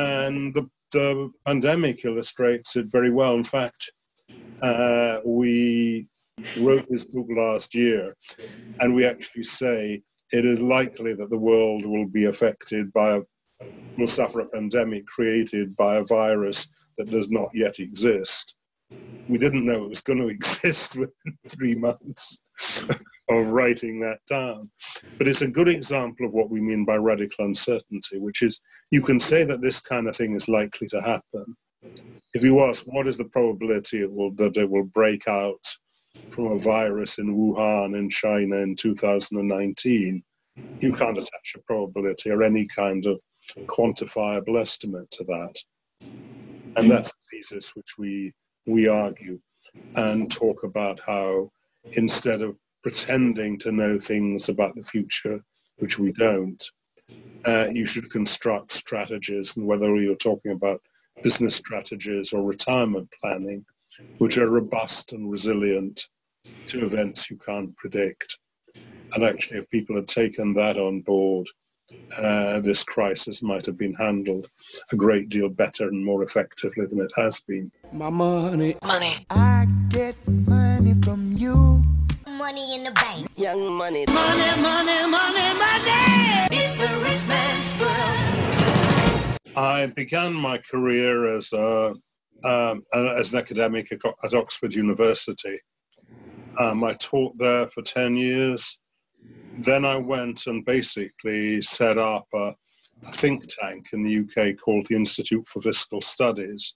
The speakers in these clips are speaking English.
And the, the pandemic illustrates it very well. In fact, uh, we wrote this book last year, and we actually say it is likely that the world will be affected by a will suffer a pandemic created by a virus that does not yet exist. We didn't know it was going to exist within three months of writing that down. But it's a good example of what we mean by radical uncertainty, which is you can say that this kind of thing is likely to happen. If you ask what is the probability it will, that it will break out from a virus in Wuhan in China in 2019, you can't attach a probability or any kind of quantifiable estimate to that. And that's the thesis which we, we argue and talk about how instead of pretending to know things about the future, which we don't, uh, you should construct strategies, and whether you're talking about business strategies or retirement planning, which are robust and resilient to events you can't predict. And actually, if people had taken that on board, uh, this crisis might have been handled a great deal better and more effectively than it has been. My money. Money. I get money from you. Money in the bank. Young money. Money, money, money, money. It's a rich man's world. I began my career as, a, um, as an academic at Oxford University. Um, I taught there for 10 years then I went and basically set up a, a, think tank in the UK called the Institute for Fiscal Studies,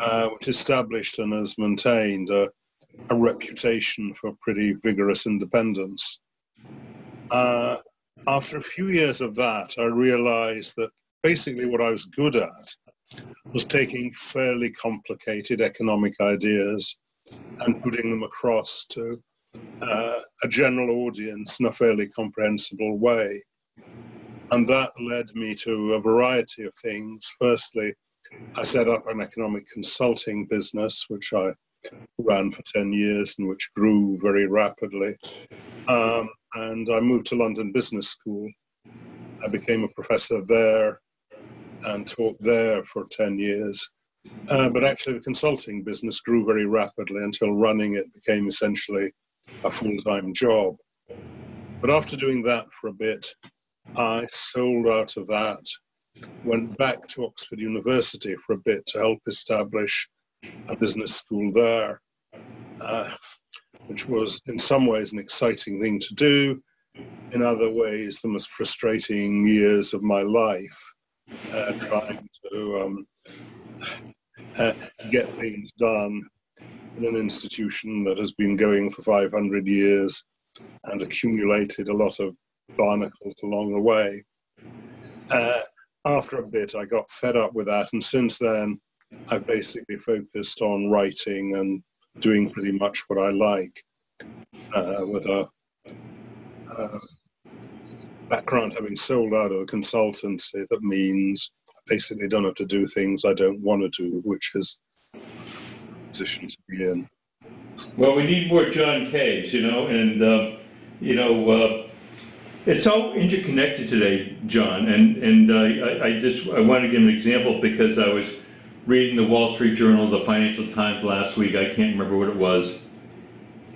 uh, which established and has maintained a, a, reputation for pretty vigorous independence. Uh, after a few years of that, I realized that basically what I was good at was taking fairly complicated economic ideas and putting them across to uh, a general audience in a fairly comprehensible way. And that led me to a variety of things. Firstly, I set up an economic consulting business, which I ran for 10 years and which grew very rapidly. Um, and I moved to London Business School. I became a professor there and taught there for 10 years. Uh, but actually, the consulting business grew very rapidly until running it became essentially a full time job. But after doing that for a bit, I sold out of that, went back to Oxford University for a bit to help establish a business school there, uh, which was in some ways an exciting thing to do, in other ways, the most frustrating years of my life, uh, trying to um, uh, get things done in an institution that has been going for 500 years and accumulated a lot of barnacles along the way. Uh, after a bit, I got fed up with that, and since then, I've basically focused on writing and doing pretty much what I like uh, with a uh, background having sold out of a consultancy that means I basically don't have to do things I don't want to do, which is position to be in. Well, we need more John Kays, you know, and, uh, you know, uh, it's so interconnected today, John, and, and I, I just, I want to give an example because I was reading the Wall Street Journal, the Financial Times last week, I can't remember what it was,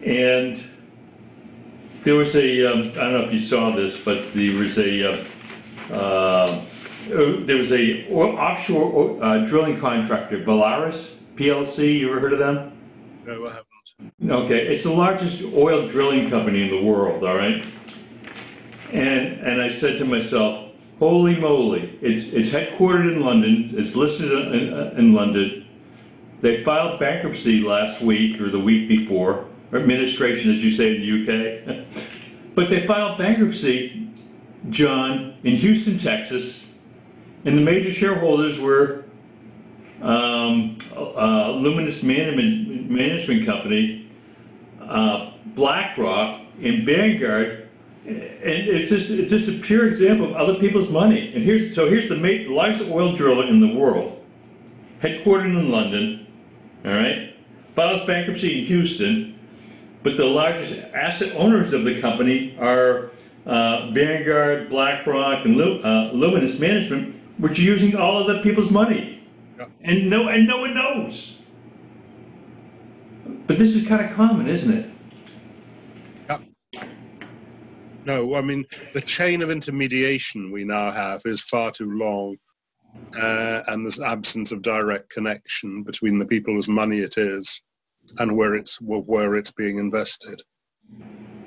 and there was a, um, I don't know if you saw this, but there was a, uh, uh, there was a offshore uh, drilling contractor, Valaris, PLC, you ever heard of them? No, I haven't. Okay, it's the largest oil drilling company in the world, all right? And, and I said to myself, holy moly, it's, it's headquartered in London, it's listed in, in London. They filed bankruptcy last week or the week before, or administration, as you say in the UK. but they filed bankruptcy, John, in Houston, Texas, and the major shareholders were um, uh, Luminous Management, Management Company, uh, BlackRock, and Vanguard. And it's just, it's just a pure example of other people's money. And here's, so here's the, the largest oil driller in the world, headquartered in London, all right, files bankruptcy in Houston, but the largest asset owners of the company are uh, Vanguard, BlackRock, and Lu uh, Luminous Management, which are using all of the people's money, Yeah. and no, and no one knows. But this is kind of common, isn't it? No, I mean, the chain of intermediation we now have is far too long, uh, and there's absence of direct connection between the people whose money it is and where it's where it's being invested.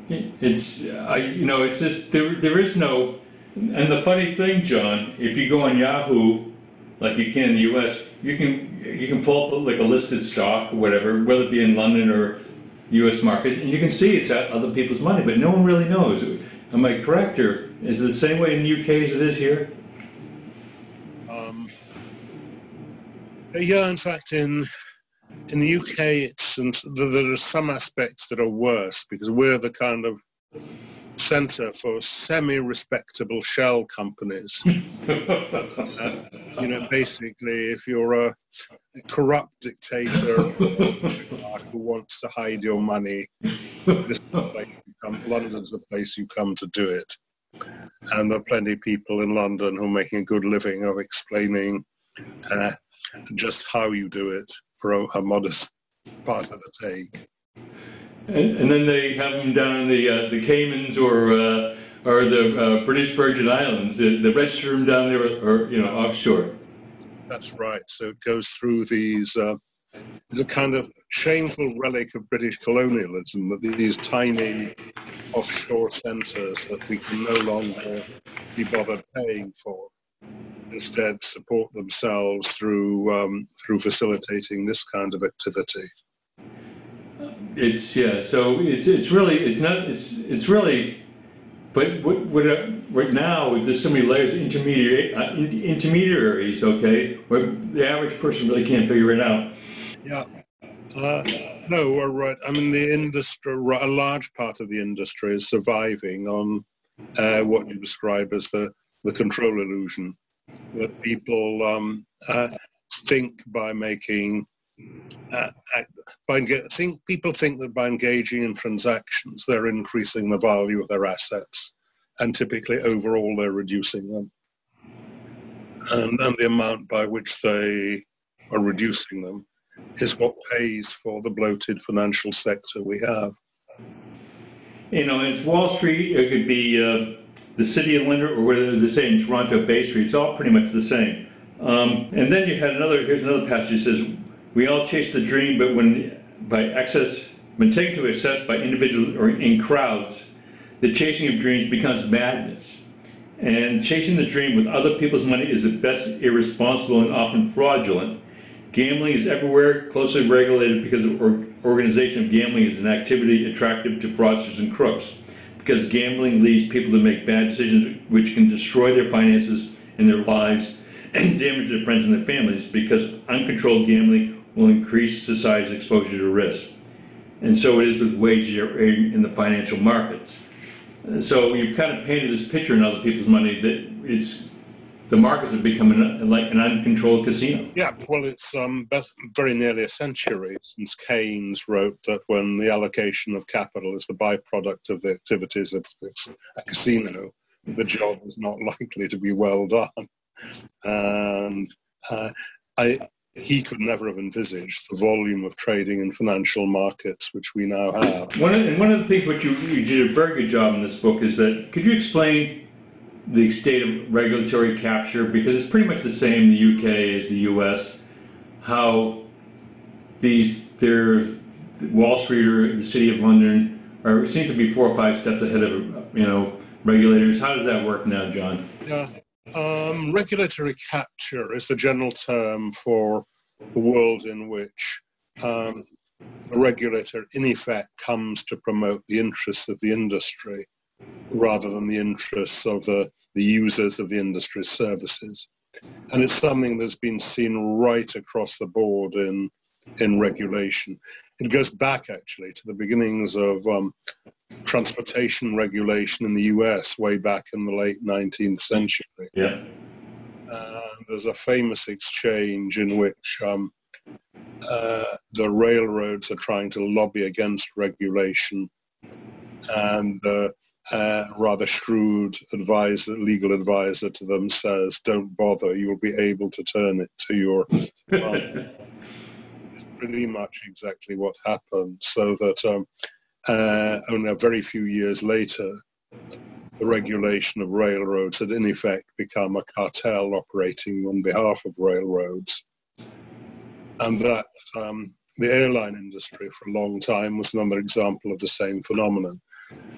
It's, I, you know, it's just there. There is no. And the funny thing, John, if you go on Yahoo, like you can in the U.S., you can you can pull up like a listed stock or whatever, whether it be in London or U.S. market, and you can see it's at other people's money, but no one really knows. Am I correct, or is it the same way in the U.K. as it is here? Um, yeah, in fact, in in the UK, it's there are some aspects that are worse because we're the kind of centre for semi-respectable shell companies. Uh, you know, basically, if you're a, corrupt dictator who wants to hide your money, this place you come, London's the place you come to do it. And there are plenty of people in London who are making a good living of explaining uh, just how you do it for a, a modest part of the take. And, and then they have them down in the uh, the Caymans or uh, or the uh, British Virgin Islands. The, the restroom down there, or you know, offshore. That's right. So it goes through these. Uh, a kind of shameful relic of British colonialism that these tiny offshore centres that we can no longer be bothered paying for instead support themselves through um, through facilitating this kind of activity. It's yeah. So it's it's really it's not it's it's really, but what, what uh, right now there's so many layers of intermediary uh, in, intermediaries. Okay, where the average person really can't figure it out. Yeah. Uh, no, we're right. I mean, the industry, a large part of the industry is surviving on uh, what you describe as the, the control illusion. That people um, uh, think by making, uh, by think people think that by engaging in transactions, they're increasing the value of their assets, and typically overall they're reducing them. And, and the amount by which they are reducing them is what pays for the bloated financial sector we have. You know, it's Wall Street. It could be uh, the city of London, or whether they say in Toronto, Bay Street. It's all pretty much the same. Um, and then you had another. Here's another passage that says, "We all chase the dream, but when by excess, when taken to excess by individuals or in crowds, the chasing of dreams becomes madness. And chasing the dream with other people's money is at best irresponsible and often fraudulent. Gambling is everywhere, closely regulated because the or- organization of gambling is an activity attractive to fraudsters and crooks. Because gambling leads people to make bad decisions which can destroy their finances and their lives and damage their friends and their families because uncontrolled gambling will increase society's exposure to risk. And so it is with wages in the financial markets. So you've kind of painted this picture in other people's money that it's the markets have become an, like an uncontrolled casino. Yeah, well, it's um, best, very nearly a century since Keynes wrote that when the allocation of capital is the byproduct of the activities of a casino, the job is not likely to be well done. And uh, I, he could never have envisaged the volume of trading in financial markets which we now have. One of, and one of the things which you, you did a very good job in this book is that could you explain the state of regulatory capture because it's pretty much the same in the UK as the US. How these their Wall Street or the City of London are seem to be four or five steps ahead of you know regulators. How does that work now, John? Yeah. Um, regulatory capture is the general term for the world in which um, a regulator, in effect, comes to promote the interests of the industry rather than the interests of the, the users of the industry's services. And it's something that's been seen right across the board in, in regulation. It goes back actually to the beginnings of um, transportation regulation in the US way back in the late 19th century. Yeah. Uh, there's a famous exchange in which um, uh, the railroads are trying to lobby against regulation, and uh, uh, rather shrewd advisor, legal advisor to them says, "Don't bother. You'll be able to turn it to your." it's pretty much exactly what happened. So that um, uh, a very few years later, the regulation of railroads had in effect become a cartel operating on behalf of railroads, and that um, the airline industry for a long time was another example of the same phenomenon.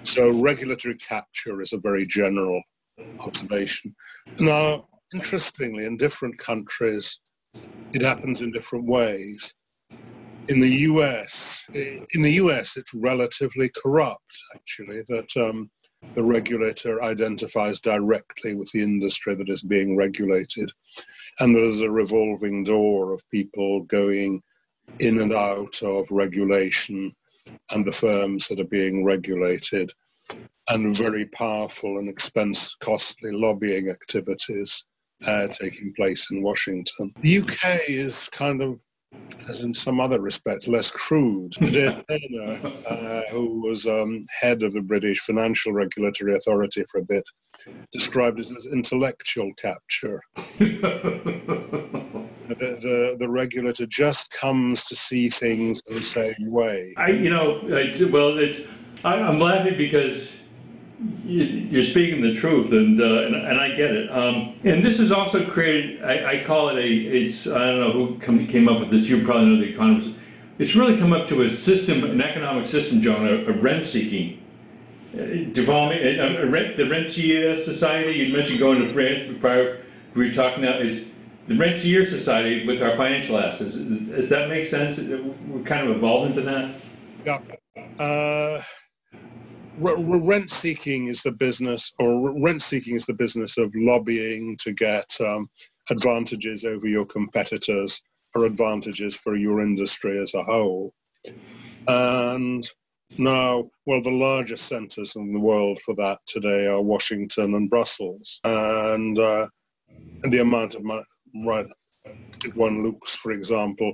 So regulatory capture is a very general observation. Now, interestingly, in different countries, it happens in different ways. In the US, in the US, it's relatively corrupt, actually, that um, the regulator identifies directly with the industry that is being regulated. And there's a revolving door of people going in and out of regulation and the firms that are being regulated, and very powerful and expense costly lobbying activities uh, taking place in Washington. The UK is kind of, as in some other respects, less crude. Turner, uh, who was um, head of the British Financial Regulatory Authority for a bit, described it as intellectual capture. the, the, the regulator just comes to see things the same way. I, you know, I, well, it, I, I'm laughing because you're speaking the truth, and, uh, and and I get it. Um, and this has also created. I, I call it a. It's I don't know who come, came up with this. You probably know the economists. It's really come up to a system, an economic system, John, of, rent seeking. Uh, Devolving, uh, uh, rent, the rentier society. You mentioned going to France prior. We were talking now is the rentier society with our financial assets. Does that make sense? We're kind of evolved into that. Yeah. Uh, rent seeking is the business, or rent seeking is the business of lobbying to get um, advantages over your competitors or advantages for your industry as a whole. And now, well, the largest centers in the world for that today are Washington and Brussels. And, uh, the amount of money, right, one looks, for example,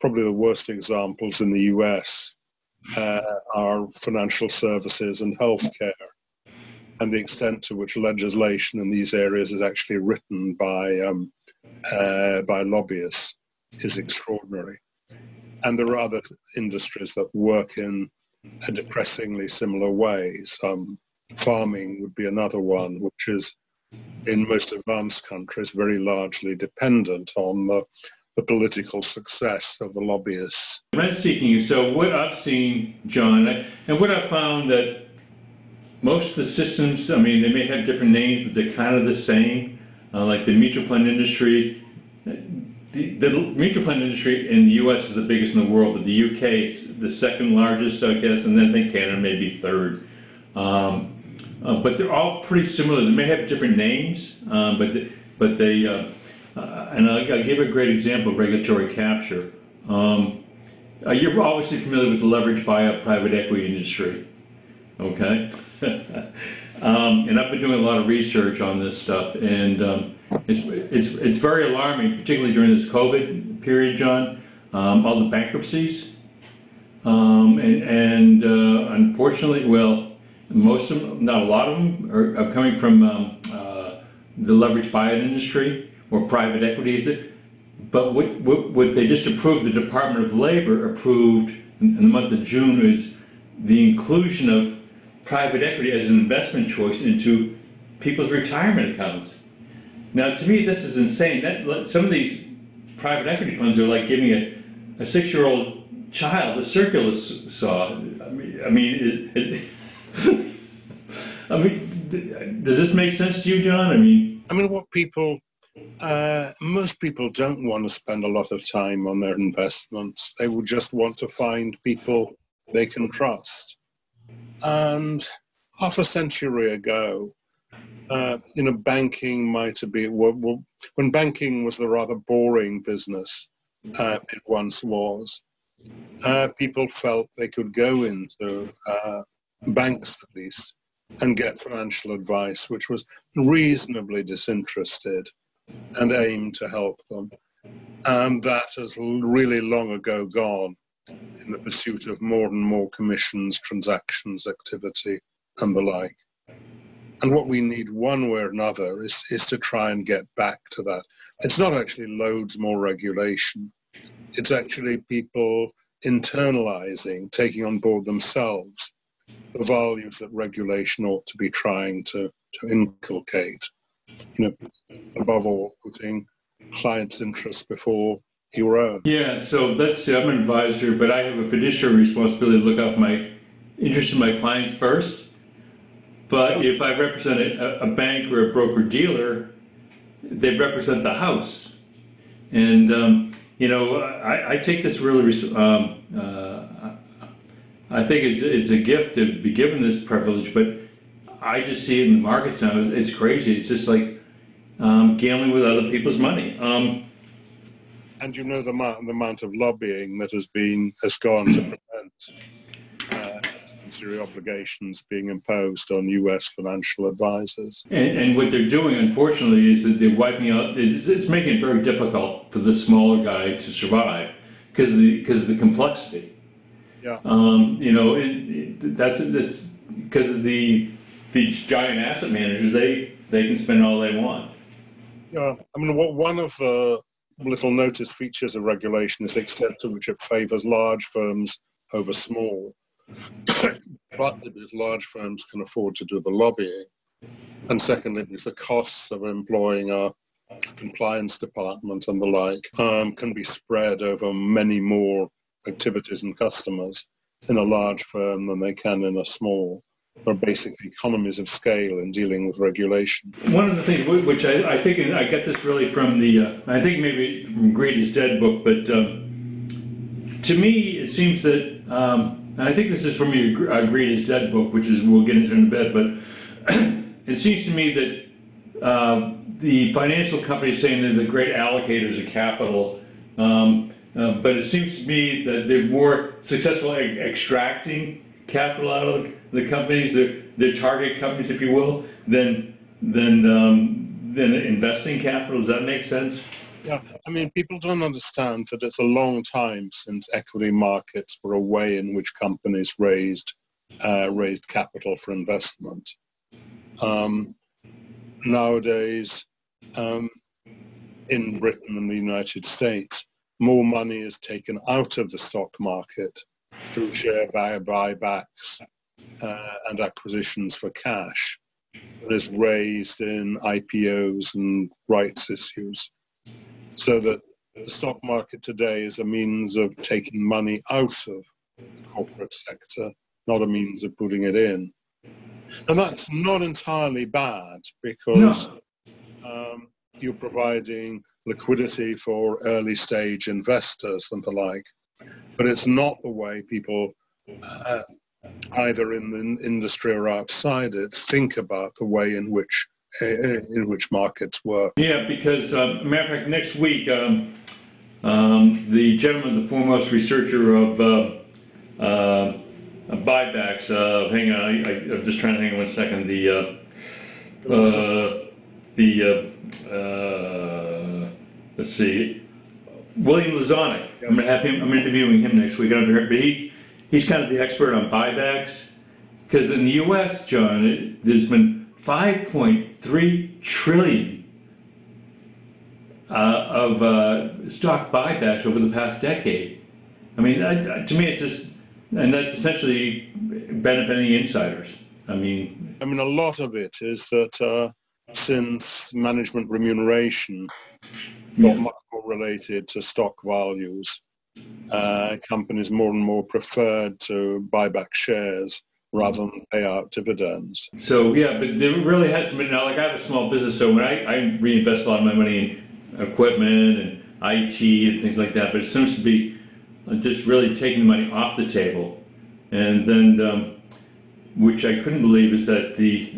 probably the worst examples in the US uh, financial services and healthcare, and the extent to which legislation in these areas is actually written by um, uh, by lobbyists is extraordinary. And there are other industries that work in depressingly similar ways. Um, farming would be another one, which is in most advanced countries very largely dependent on the, the political success of the lobbyists. Rent seeking. So what I've seen, John, and what I've found that most of the systems, I mean, they may have different names, but they're kind of the same. Uh, like the mutual fund industry, the, the mutual fund industry in the U.S. is the biggest in the world, but the UK is the second largest, I guess, and then I think Canada may be third. Um, uh, but they're all pretty similar. They may have different names, um, but they, but they uh, uh, and I'll, I'll give a great example of regulatory capture. Um, uh, you're obviously familiar with the leverage buyout private equity industry, okay? um, and I've been doing a lot of research on this stuff, and um, it's, it's, it's very alarming, particularly during this COVID period, John. Um, all the bankruptcies, um, and, and uh, unfortunately, well, most of them, not a lot of them, are, are coming from um, uh, the leverage buyout industry or private equity. Is it? But what, what, what they just approved, the Department of Labor approved in, the month of June, is the inclusion of private equity as an investment choice into people's retirement accounts. Now, to me, this is insane. That some of these private equity funds are like giving a, a six-year-old child a circular saw. I mean, I mean, is, is I mean, does this make sense to you, John? I mean, I mean, what people, uh, most people don't want to spend a lot of time on their investments. They would just want to find people they can trust. And half a century ago, uh, you know, banking might have been, when banking was the rather boring business uh, it once was, uh, people felt they could go into uh, banks at least and get financial advice, which was reasonably disinterested and aim to help them. And that has really long ago gone in the pursuit of more and more commissions, transactions, activity. and the like. And what we need one way or another is, is to try and get back to that. It's not actually loads more regulation. It's actually people internalizing, taking on board themselves the values that regulation ought to be trying to, to inculcate. You know, above all, putting clients' interests before your own. Yeah, so that's I'm an advisor, but I have a fiduciary responsibility to look out my interest in my clients first. But if I represent a, a bank or a broker dealer, they represent the house, and um, you know I, I take this really. res- Um, uh, I think it's it's a gift to be given this privilege, but I just see it in the markets now. It's crazy. It's just like um, gambling with other people's money. Um, And you know the amount, the amount of lobbying that has been has gone to prevent uh, obligations being imposed on U.S. financial advisors. And, and what they're doing, unfortunately, is that they're wiping out. It's, it's making it very difficult for the smaller guy to survive because of the because of the complexity. Yeah. Um, you know, it, it, that's that's because of the these giant asset managers. They they can spend all they want. Yeah, I mean, what one of the little notice features of regulation is the extent to which it favours large firms over small. Partly because large firms can afford to do the lobbying, and secondly because the costs of employing a compliance department and the like um, can be spread over many more activities and customers in a large firm than they can in a small. Are basically economies of scale in dealing with regulation. One of the things which I, I think I get this really from the uh, I think maybe from Greed is Dead book, but um, to me it seems that um, I think this is from your uh, Greed is Dead book, which is we'll get into in a bit, but it seems to me that uh, the financial companies saying they're the great allocators of capital. Um, uh, but it seems to me that they're more successful at extracting capital out of the companies, their, their target companies, if you will, than than um, than investing capital. Does that make sense? Yeah, I mean, people don't understand that it's a long time since equity markets were a way in which companies raised uh, raised capital for investment. Um, nowadays, um, in Britain and the United States, more money is taken out of the stock market through share buy- buybacks uh, and acquisitions for cash than is raised in IPOs and rights issues so that the stock market today is a means of taking money out of the corporate sector, not a means of putting it in. And that's not entirely bad because um, you're providing liquidity for early stage investors and the like. But it's not the way people, uh, either in the industry or outside it, think about the way in which uh, in which markets work. Yeah, because uh, matter of fact, next week, um, um, the gentleman, the foremost researcher of uh, uh, buybacks, uh, hang on, I, I'm just trying to hang on one second. The uh, the let's see, William Lazonick. I'm gonna have him. I'm interviewing him next week. But he he's kind of the expert on buybacks because in the U.S., John, it, there's been 5.3 trillion uh, of uh, stock buybacks over the past decade. I mean, I, to me, it's just, and that's essentially benefiting the insiders. I mean, I mean, a lot of it is that uh, since management remuneration got much more related to stock values, uh, companies more and more preferred to buy back shares rather than pay out dividends. so yeah, but there really hasn't been. Now, like I have a small business, so when I, I reinvest a lot of my money in equipment and IT and things like that, but it seems to be just really taking the money off the table, and then. Um, which I couldn't believe is that the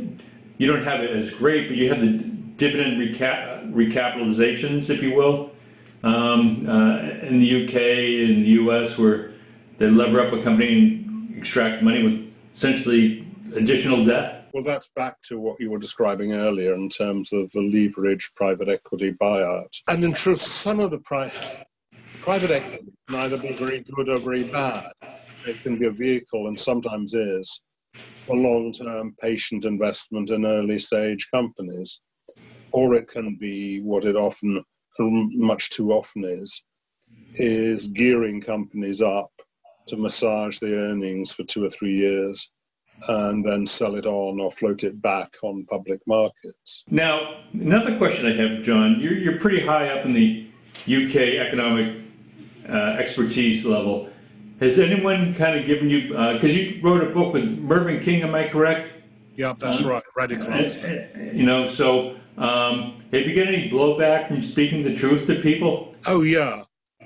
you don't have it as great, but you have the dividend recap, recapitalizations, if you will, um, uh, in the UK and the US, where they lever up a company and extract money with essentially additional debt. Well, that's back to what you were describing earlier in terms of the leveraged private equity buyout. And in truth, some of the pri- private equity can either be very good or very bad. It can be a vehicle and sometimes is for long-term patient investment in early-stage companies, or it can be what it often, much too often is, is gearing companies up to massage the earnings for two or three years and then sell it on or float it back on public markets. Now, another question I have, John, you're, you're pretty high up in the UK economic uh, expertise level. Has anyone kind of given you, because uh, you wrote a book with Mervyn King, am I correct? Yeah, that's right, radical. You know, so um, have you get any blowback from speaking the truth to people? Oh, yeah.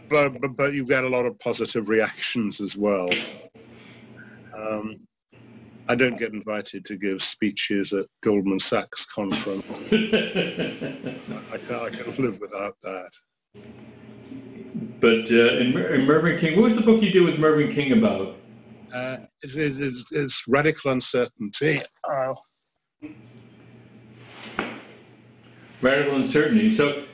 But, but, but you get a lot of positive reactions as well. Um, I don't get invited to give speeches at Goldman Sachs conference. I, can, I can live without that. But uh, in, in, Mervyn King, what was the book you did with Mervyn King about? Uh, it, it, it's, it's, radical uncertainty. Oh. Radical uncertainty. So,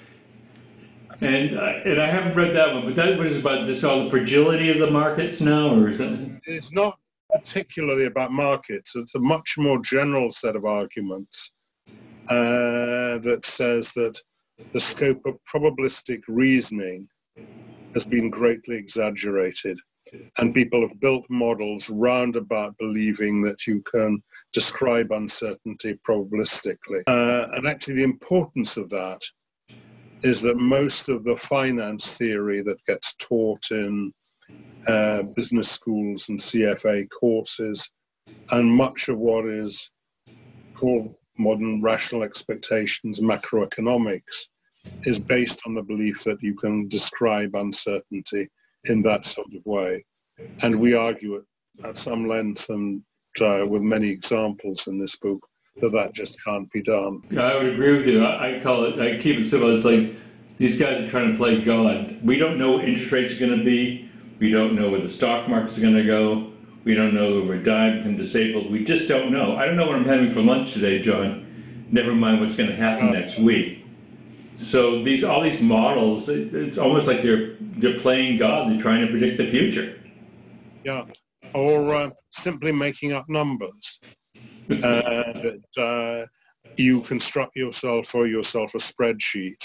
and uh, and I haven't read that one, but that was about just all the fragility of the markets now, or it? It's not particularly about markets. It's a much more general set of arguments uh, that says that the scope of probabilistic reasoning has been greatly exaggerated. And people have built models round about believing that you can describe uncertainty probabilistically. Uh, and actually, the importance of that is that most of the finance theory that gets taught in uh, business schools and CFA courses, and much of what is called modern rational expectations macroeconomics is based on the belief that you can describe uncertainty in that sort of way. And we argue at some length and uh, with many examples in this book that that just can't be done. I would agree with you. I, I call it, I keep it simple. It's like these guys are trying to play God. We don't know what interest rates are going to be. We don't know where the stock market's are going to go. We don't know if we're dying, become disabled. We just don't know. I don't know what I'm having for lunch today, John. Never mind what's going to happen next week. So these all these models, it, it's almost like they're they're playing God. They're trying to predict the future. Yeah, or uh, simply making up numbers uh, that uh, you construct yourself or yourself a spreadsheet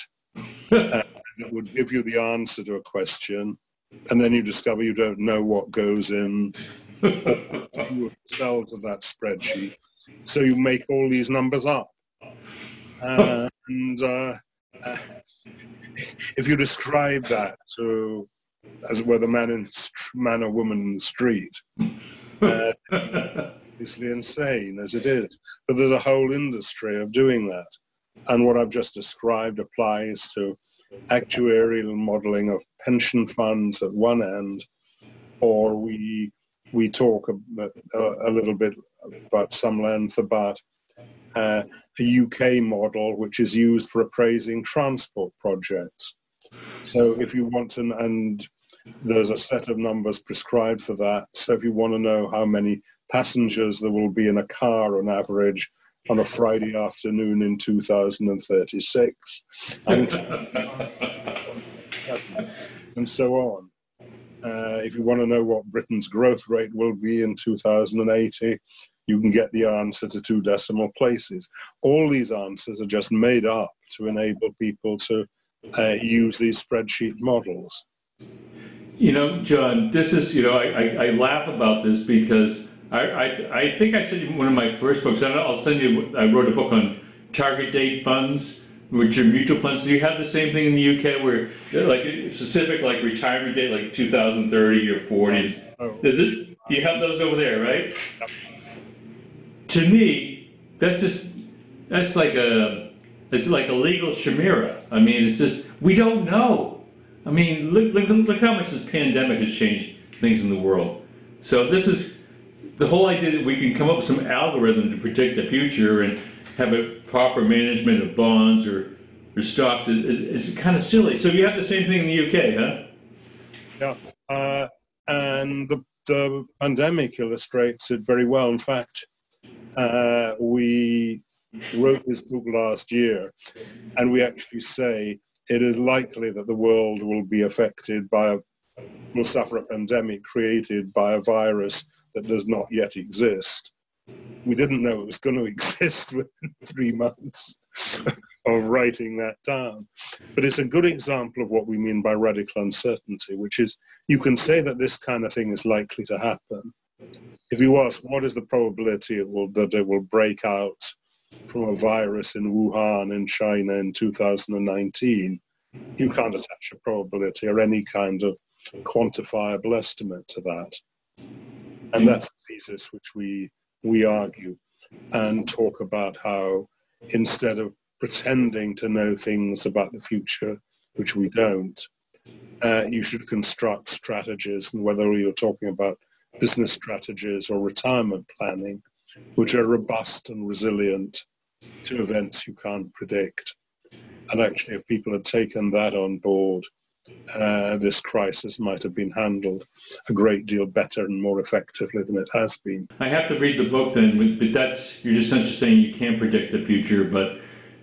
uh, that would give you the answer to a question and then you discover you don't know what goes in cells of that spreadsheet. So you make all these numbers up. Uh, and uh, uh, if you describe that to as whether man in man or woman in the street, uh, obviously insane as it is. But there's a whole industry of doing that. And what I've just described applies to actuarial modeling of pension funds at one end, or we we talk a, a, a little bit about some length about uh, a UK model which is used for appraising transport projects. So if you want to, and there's a set of numbers prescribed for that. So if you want to know how many passengers there will be in a car on average on a Friday afternoon in 2036, and, and so on. Uh, if you want to know what Britain's growth rate will be in 2080, you can get the answer to two decimal places. All these answers are just made up to enable people to uh, use these spreadsheet models. You know, John, this is, you know, I, I, I laugh about this because I, I, I think I said one of my first books, I'll send you, I wrote a book on target date funds, which are mutual funds. Do you have the same thing in the UK where, like, specific, like, retirement date, like 2030 or 40s? Oh. Is it, you have those over there, right? To me, that's just, that's like a, it's like a legal chimera. I mean, it's just, we don't know. I mean, look, look, look how much this pandemic has changed things in the world. So this is, the whole idea that we can come up with some algorithm to predict the future and have a proper management of bonds or, or stocks is, is, kind of silly. So you have the same thing in the UK, huh? Yeah, uh, and the, the pandemic illustrates it very well. In fact, uh, we wrote this book last year, and we actually say it is likely that the world will be affected by a will suffer a pandemic created by a virus that does not yet exist. we didn't know it was going to exist within three months of writing that down. But it's a good example of what we mean by radical uncertainty, which is you can say that this kind of thing is likely to happen. If you ask what is the probability it will, that it will break out from a virus in Wuhan in China in 2019, you can't attach a probability or any kind of quantifiable estimate to that. And that's the thesis which we, we argue and talk about how instead of pretending to know things about the future, which we don't, uh, you should construct strategies, and whether you're talking about business strategies or retirement planning, which are robust and resilient to events you can't predict. And actually, if people had taken that on board, uh, this crisis might have been handled a great deal better and more effectively than it has been. I have to read the book then, but- that's, you're just essentially saying you can't predict the future, but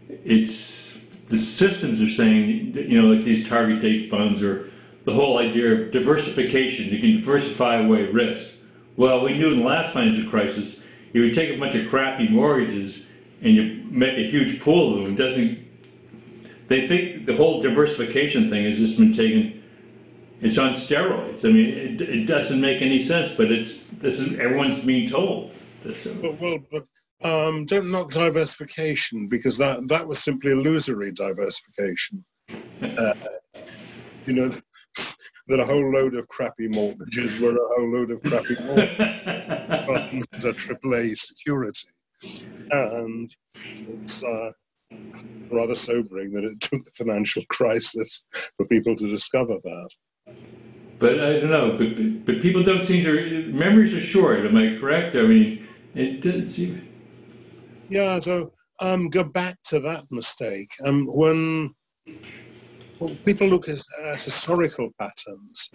it's, the systems are saying, you know, like these target date funds or the whole idea of diversification, you can diversify away risk. Well, we knew in the last financial crisis, you take a bunch of crappy mortgages and you make a huge pool of them, it doesn't, they think the whole diversification thing has just been taken, it's on steroids. I mean, it, it doesn't make any sense, but it's, this is, everyone's being told. this. But, well, but um, don't knock diversification because that, that was simply illusory diversification. Uh, you know, that a whole load of crappy mortgages were a whole load of crappy mortgages, the AAA security. And it's uh, rather sobering that it took the financial crisis for people to discover that. But I don't know, but, but people don't seem to, memories are short, am I correct? I mean, it didn't seem, Yeah, so um, go back to that mistake. Um, when people look at, at historical patterns,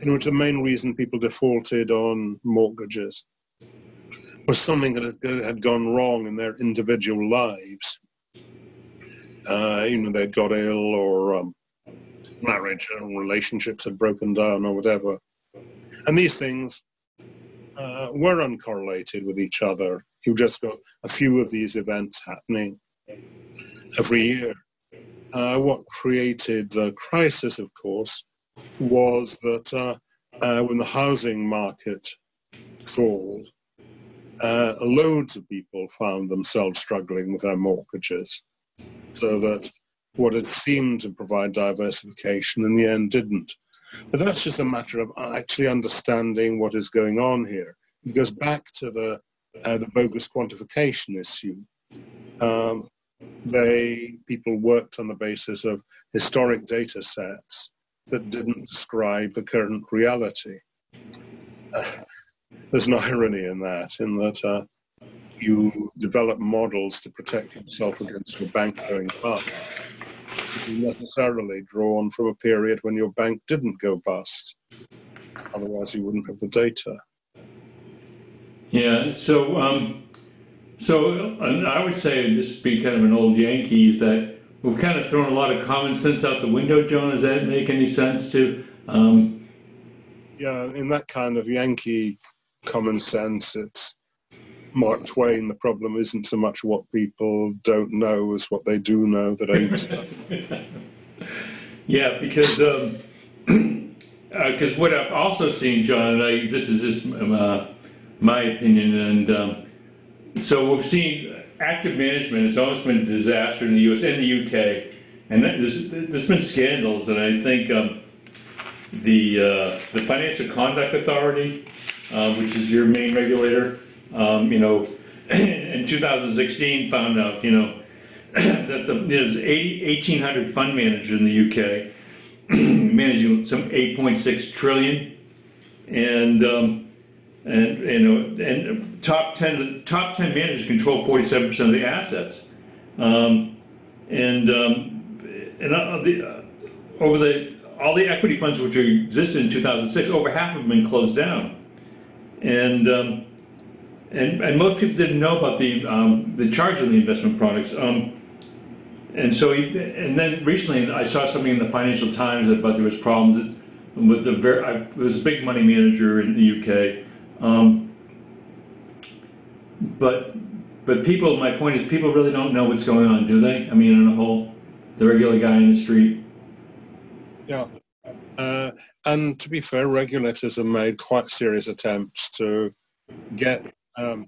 you know, the main reason people defaulted on mortgages was something that had, gone wrong in their individual lives. Uh, you know, they'd got ill or um, marriage or relationships had broken down or whatever. And these things uh, were uncorrelated with each other. You just got a few of these events happening every year. Uh, what created the crisis, of course, was that uh, uh, when the housing market stalled, uh, loads of people found themselves struggling with their mortgages. So that what had seemed to provide diversification in the end didn't. But that's just a matter of actually understanding what is going on here. It goes back to the uh, the bogus quantification issue. Um, they people worked on the basis of historic data sets that didn't describe the current reality. Uh, there's an irony in that, in that uh, you develop models to protect yourself against your bank going bust. Necessarily drawn from a period when your bank didn't go bust. Otherwise, you wouldn't have the data. yeah, so, um, so uh, I would say, just be kind of an old Yankee, is that we've kind of thrown a lot of common sense out the window, Joan, does that make any sense to, um, Yeah, in that kind of Yankee common sense, it's Mark Twain. The problem isn't so much what people don't know as what they do know that ain't. Yeah, because um, because what I've also seen, John, and I, this is just uh, my opinion, and um, so we've seen active management. It's almost been a disaster in the U.S. and the UK, and that, there's, there's been scandals, and I think um, the uh, the Financial Conduct Authority, uh, which is your main regulator, um, you know, in 2016 found out, you know that the, there's 80, 1,800 fund managers in the UK managing some 8.6 trillion, and um, and you know and top 10 top 10 managers control 47 percent of the assets, um, and um, and uh, the, uh, over the all the equity funds which existed in 2006, over half of them been closed down, and. Um, and, and most people didn't know about the um, the charge on the investment products. Um, and so, he, and then recently, I saw something in the Financial Times about there was problems with the very. I, was a big money manager in the UK. Um, but, but people, my point is, people really don't know what's going on, do they? I mean, in a whole, the regular guy in the street. Yeah. Uh, and to be fair, regulators have made quite serious attempts to get um,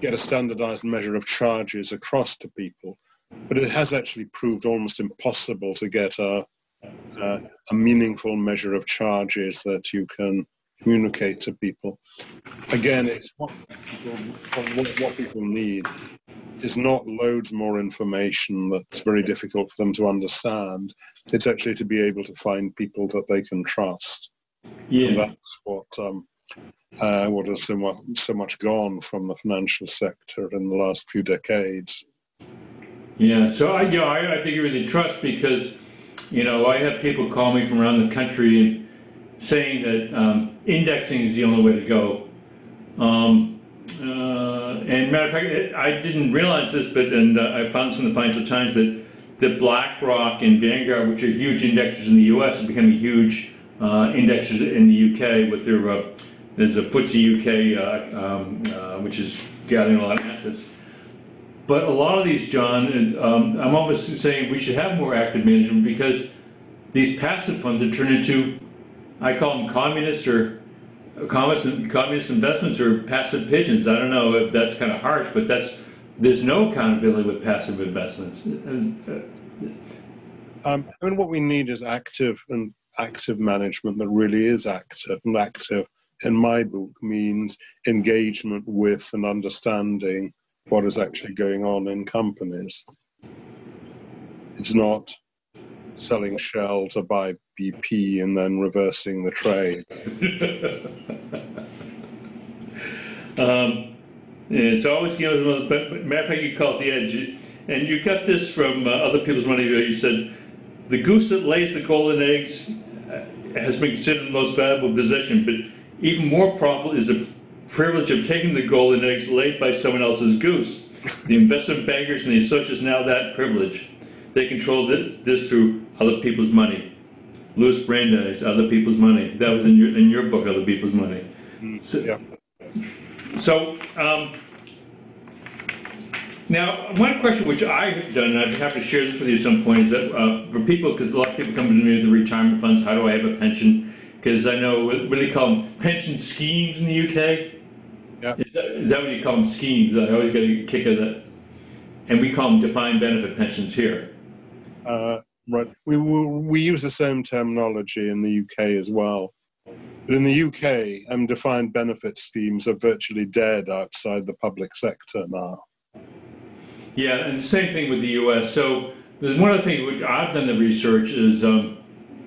get a standardized measure of charges across to people, but it has actually proved almost impossible to get a a, a meaningful measure of charges that you can communicate to people. Again, it's what people, what, what people need is not loads more information that's very difficult for them to understand. It's actually to be able to find people that they can trust. And Yeah, that's what um, uh, what has so much, so much gone from the financial sector in the last few decades. yeah, so I, you know, I, I think you really trust because, you know, I have people call me from around the country and saying that um, indexing is the only way to go. Um, uh, and matter of fact, it- I didn't realize this, but and uh, I found this in the Financial Times that that BlackRock and Vanguard, which are huge indexers in the U.S., are becoming huge uh, indexers in the U.K. with their uh, there's a FTSE UK, uh, um, uh, which is gathering a lot of assets. But a lot of these, John, um, I'm almost saying we should have more active management because these passive funds have turned into, I call them communists or communist, investments or passive pigeons. I don't know if that's kind of harsh, but that's there's no accountability with passive investments. Um, I mean, what we need is active and active management that really is active and active. In my book, means engagement with and understanding what is actually going on in companies. It's not selling Shell to buy BP and then reversing the trade. Um, it's always, you know, matter of fact, you call it the edge. And you got this from uh, other people's money. You said, the goose that lays the golden eggs uh, has been considered the most valuable possession, but even more profitable is the privilege of taking the golden eggs laid by someone else's goose. The investment bankers and the associates now that privilege. They control this through other people's money. Louis Brandeis, other people's money. That was in your in your book, Other People's Money. So, Yeah. so, um, now, one question which I've done, and I'd be happy to share this with you at some point, is that uh, for people, because a lot of people come to me with the retirement funds, how do I have a pension? Because I know, what what do they call them, pension schemes in the UK? Yeah. Is that, is that what you call them, schemes? I always get a kick of that. And we call them defined benefit pensions here. Uh, right. We, we use the same terminology in the UK as well. But in the UK, um, defined benefit schemes are virtually dead outside the public sector now. Yeah, and the same thing with the U.S. So there's one of the things which I've done the research is, um,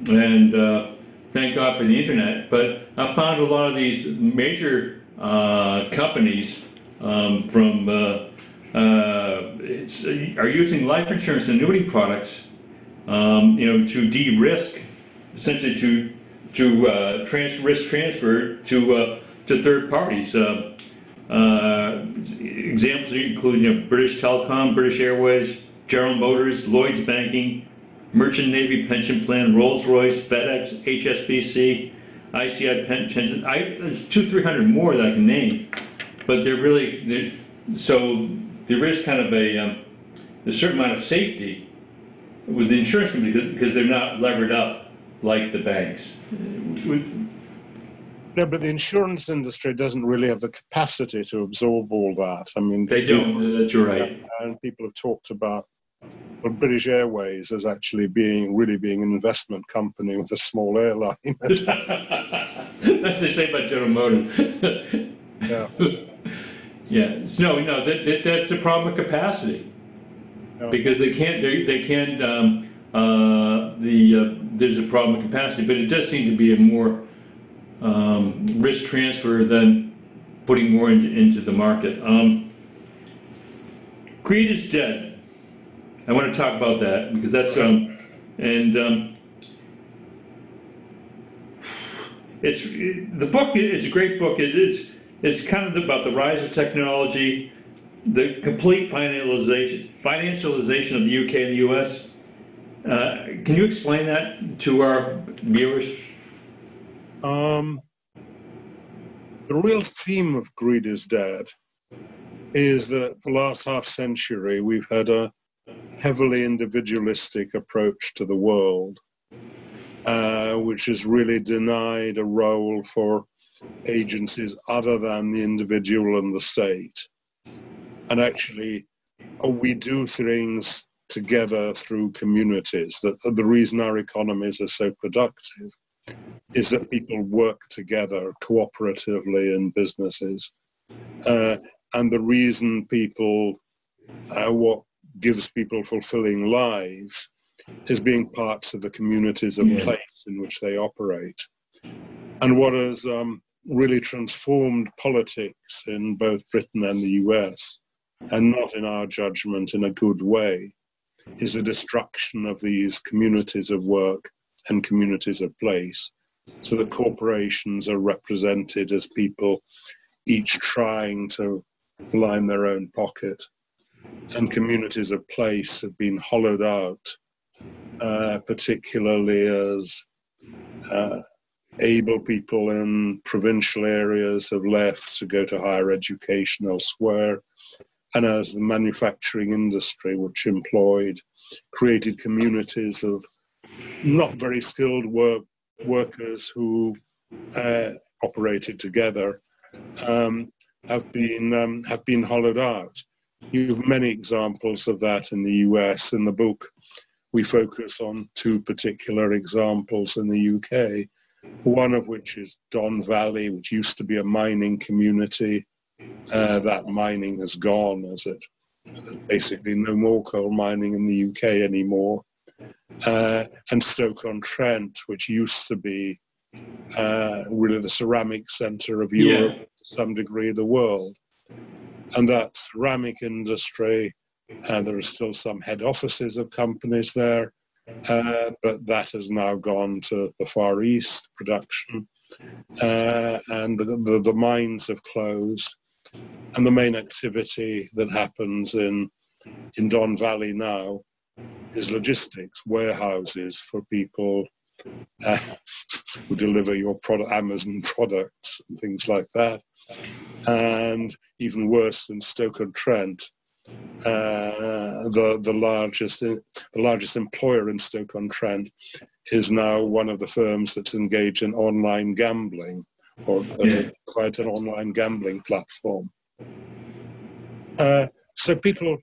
and uh, thank God for the internet, but I found a lot of these major uh, companies um, from uh, uh, are using life insurance annuity products, um, you know, to de-risk, essentially to to uh, trans- risk transfer to uh, to third parties. Uh, uh, examples include you know, British Telecom, British Airways, General Motors, Lloyd's Banking, Merchant Navy Pension Plan, Rolls-Royce, FedEx, HSBC, ICI Pension. I, there's two, three hundred more that I can name, but they're really they're, so there is kind of a, um, a certain amount of safety with the insurance companies because, because they're not levered up like the banks. No, but the insurance industry doesn't really have the capacity to absorb all that. I mean, They don't. That's right. And people have talked about well, British Airways as actually being really being an investment company with a small airline. That's what they say about General Motors. yeah. yeah, So, no, no, that, that, that's a problem of capacity. Because they can't, they, they can't, um, uh, the, uh, there's a problem of capacity, but it does seem to be a more, um, risk transfer than putting more into, into the market. Um, greed is dead. I want to talk about that because that's, um, and, um, it's the book is a great book it is it's kind of about the rise of technology the complete financialization financialization of the uk and the us uh, can you explain that to our viewers Um, the real theme of greed is dead is that the last half century we've had a heavily individualistic approach to the world, uh, which has really denied a role for agencies other than the individual and the state. And actually, uh, we do things together through communities. That the reason our economies are so productive is that people work together cooperatively in businesses. Uh, and the reason people, uh, what gives people fulfilling lives, is being parts of the communities of Yeah. place in which they operate. And what has um, really transformed politics in both Britain and the US, and not in our judgment in a good way, is the destruction of these communities of work and communities of place. So the corporations are represented as people each trying to line their own pocket. And communities of place have been hollowed out, uh, particularly as uh, able people in provincial areas have left to go to higher education elsewhere, and as the manufacturing industry, which employed, created communities of not very skilled work, workers who uh, operated together, um, have been um, have been hollowed out. You have many examples of that in the US. In the book, we focus on two particular examples in the UK. One of which is Don Valley, which used to be a mining community. Uh, that mining has gone, as it basically no more coal mining in the UK anymore. Uh, and Stoke on Trent, which used to be uh, really the ceramic centre of Yeah. Europe, to some degree, the world. And that ceramic industry, uh, there are still some head offices of companies there, uh, but that has now gone to the Far East production, uh, and the, the, the mines have closed. And the main activity that happens in in Don Valley now is logistics, warehouses for people uh, who deliver your product, Amazon products and things like that. And even worse than Stoke on Trent, uh, the the largest the largest employer in Stoke on Trent is now one of the firms that's engaged in online gambling or that Yeah. provides an online gambling platform. Uh, so people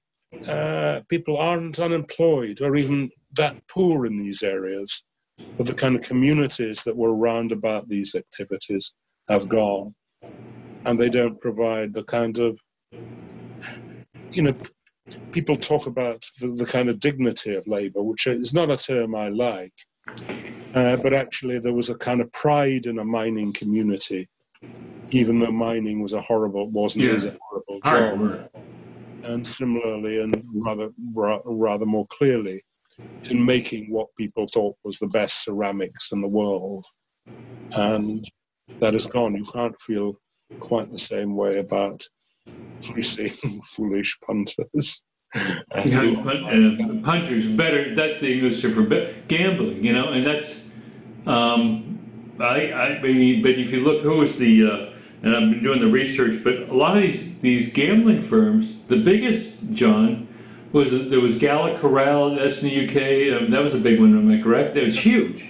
uh, people aren't unemployed or even that poor in these areas, but the kind of communities that were around about these activities have gone, and they don't provide the kind of you know people talk about the, the kind of dignity of labor, which is not a term I like, uh, but actually there was a kind of pride in a mining community, even though mining was a horrible wasn't Yeah. is a horrible job and similarly and rather rather more clearly in making what people thought was the best ceramics in the world and that is gone you can't feel quite the same way about fleecing foolish punters uh, punters better. That's the English term for gambling, you know, and that's. Um, I, I mean, but if you look, who was the? Uh, and I've been doing the research, but a lot of these these gambling firms, the biggest, John, was there was Gala Coral. That's in the UK. Um, that was a big one. Am I correct? That was huge.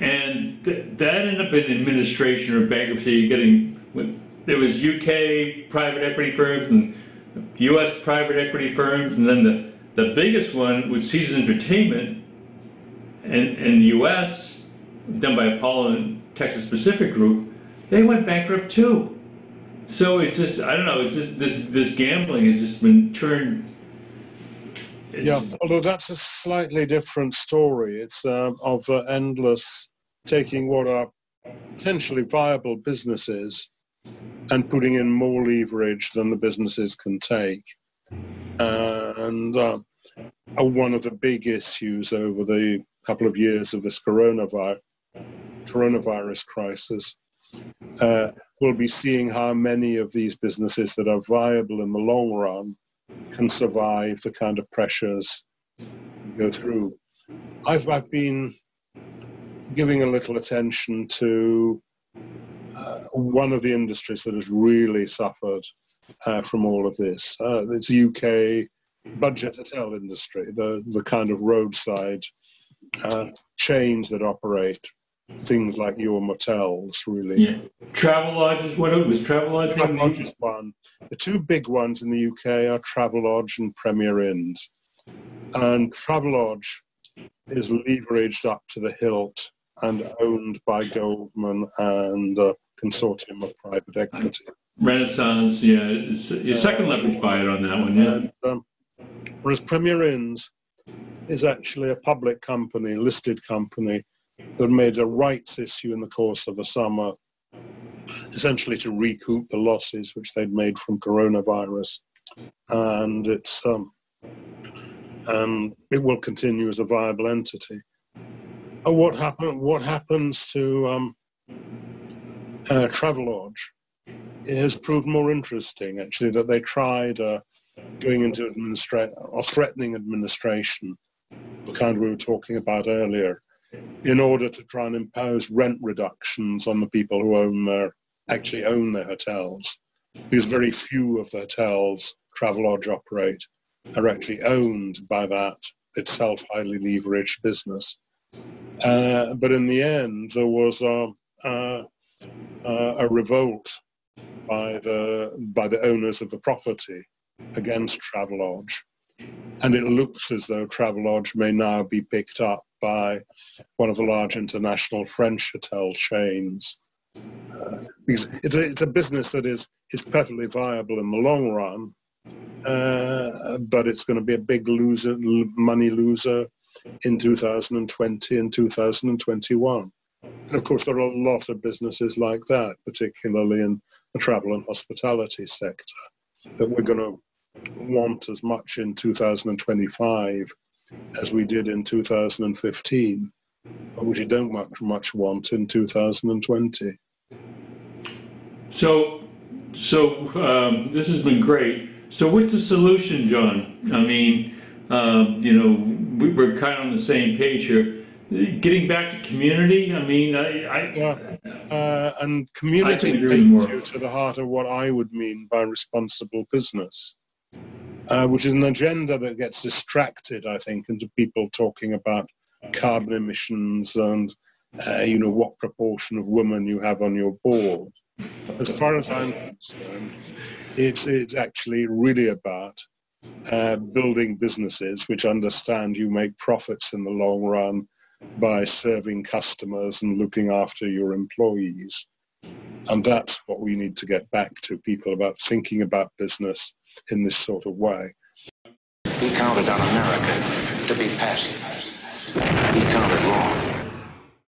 And th- that ended up in administration or bankruptcy. Getting there was UK private equity firms and U.S. private equity firms, and then the, the biggest one was Caesars Entertainment in, in the U.S., done by Apollo and Texas Pacific Group, they went bankrupt too. So it's just, I don't know, it's just this, this gambling has just been turned. yeah although that's a slightly different story it's um, of endless taking what are potentially viable businesses and putting in more leverage than the businesses can take. And uh, one of the big issues over the couple of years of this coronavirus, coronavirus crisis uh, will be seeing how many of these businesses that are viable in the long run can survive the kind of pressures go through. I've, I've been giving a little attention to uh, one of the industries that has really suffered uh, from all of this. Uh, it's UK budget hotel industry, the, the kind of roadside uh, chains that operate things like your motels, really. Yeah. Travel lodges, what it was Travelodge? one? Travelodge is one. The two big ones in the UK are Travelodge and Premier Inns. And Travelodge is leveraged up to the hilt and owned by Goldman and a consortium of private equity. Renaissance, yeah. It's, your second leverage buyer on that one, yeah. And, um, whereas Premier Inns is actually a public company, listed company, that made a rights issue in the course of the summer, essentially to recoup the losses which they'd made from coronavirus. And it's um, and it will continue as a viable entity. Uh, what happen? What happens to um, uh, Travelodge has proved more interesting, actually, that they tried uh, going into administration or threatening administration, the kind we were talking about earlier, in order to try and impose rent reductions on the people who own their actually own their hotels, because very few of the hotels Travelodge operate are actually owned by that itself highly leveraged business. Uh, but in the end, there was a, a, a revolt by the by the owners of the property against Travelodge, and it looks as though Travelodge may now be picked up by one of the large international French hotel chains. Uh, because it's a, it's a business that is is perfectly viable in the long run, uh, but it's going to be a big loser, money loser in 2020 and 2021. And of course, there are a lot of businesses like that, particularly in the travel and hospitality sector, that we're going to want as much in 2025 as we did in 2015, but which we don't much, much want in 2020. So, so um, this has been great. So what's the solution, John? I mean, um, you know, we, we're kind of on the same page here. Getting back to community, I mean, I, I Yeah, uh, and community takes you to the heart of what I would mean by responsible business, uh, which is an agenda that gets distracted, I think, into people talking about carbon emissions and uh, you know what proportion of women you have on your board. As far as I'm concerned, it's it's actually really about uh, building businesses which understand you make profits in the long run by serving customers and looking after your employees. And that's what we need to get back to people about thinking about business in this sort of way. He counted on America to be passive. He counted wrong.